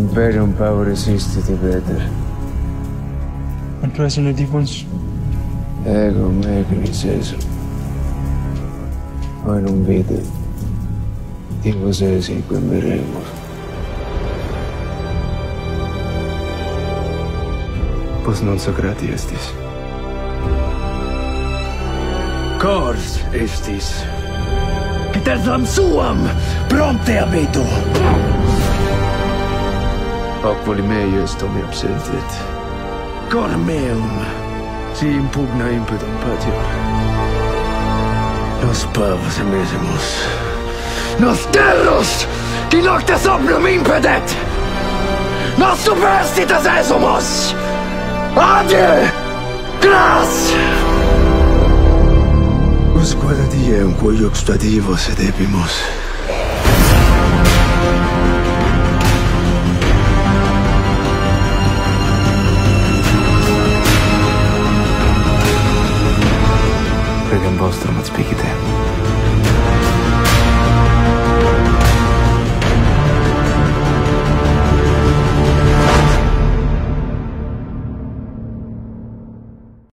Imperium Paures istiti, Peter. Anclasino difuns? Ego me cricesu. Voi non vede. Divus esi quem. Pos non Socrati estis. Cors estis. Peter suam prompte abetu! Hakku meie eest on absendid. karmeelne, siin pugna impedum padjal. Nos pavos meesemus, nos terrust, ki nocte soplum impedet. Nos superstitas esumus, adieu, gras. Usquada diem, kui üksta diivase tebimus. Pregam vostro, ma spiegite.